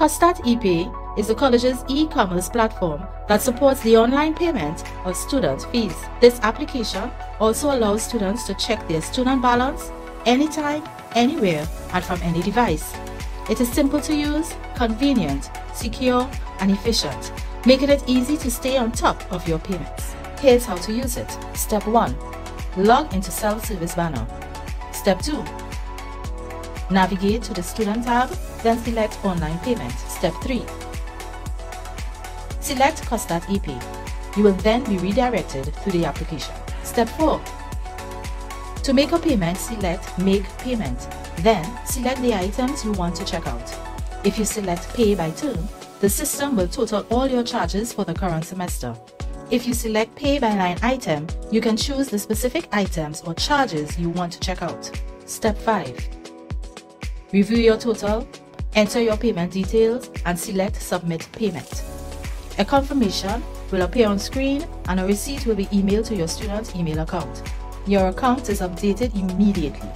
COSTAATT ePay is the college's e-commerce platform that supports the online payment of student fees. This application also allows students to check their student balance anytime, anywhere, and from any device. It is simple to use, convenient, secure, and efficient, making it easy to stay on top of your payments. Here's how to use it. Step 1. Log into self-service banner. Step 2. Navigate to the Student tab, then select Online Payment. Step 3. Select COSTAATT ePay. You will then be redirected to the application. Step 4. To make a payment, select Make Payment. Then, select the items you want to check out. If you select Pay by Term, the system will total all your charges for the current semester. If you select Pay by Line item, you can choose the specific items or charges you want to check out. Step 5. Review your total, enter your payment details, and select Submit Payment. A confirmation will appear on screen and a receipt will be emailed to your student's email account. Your account is updated immediately.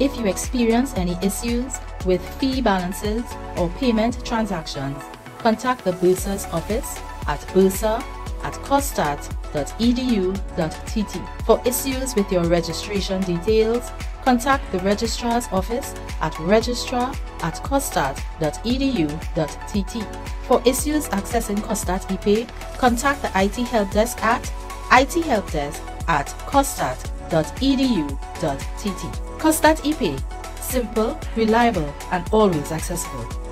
If you experience any issues with fee balances or payment transactions, contact the Bursar's office at bursar at costaatt.edu.tt. For issues with your registration details, contact the Registrar's office at registrar at costaatt.edu.tt. For issues accessing COSTAATT ePay, contact the IT Help Desk at ithelpdesk at costaatt.edu.tt. COSTAATT ePay, simple, reliable, and always accessible.